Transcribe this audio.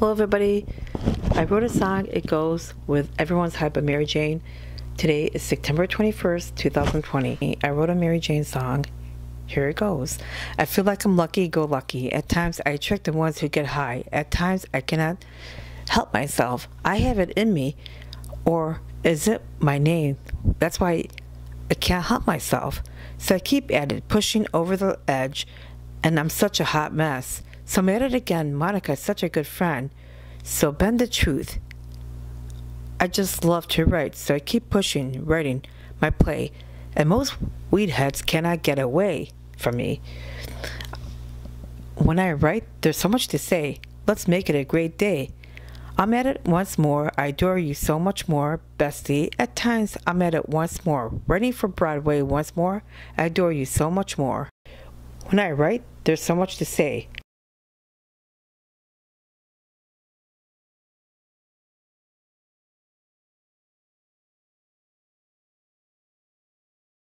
Hello, everybody. I wrote a song. It goes with Everyone's Hype by Mary Jane. Today is September 21st, 2020. I wrote a Mary Jane song. Here it goes. I feel like I'm lucky, go lucky. At times, I attract the ones who get high. At times, I cannot help myself. I have it in me. Or is it my name? That's why I can't help myself. So I keep at it, pushing over the edge, and I'm such a hot mess. So at it again. Monica is such a good friend. So bend the truth. I just love to write, so I keep pushing, writing my play. And most weed heads cannot get away from me. When I write, there's so much to say. Let's make it a great day. I'm at it once more. I adore you so much more, bestie. At times, I'm at it once more. Writing for Broadway once more. I adore you so much more. When I write, there's so much to say.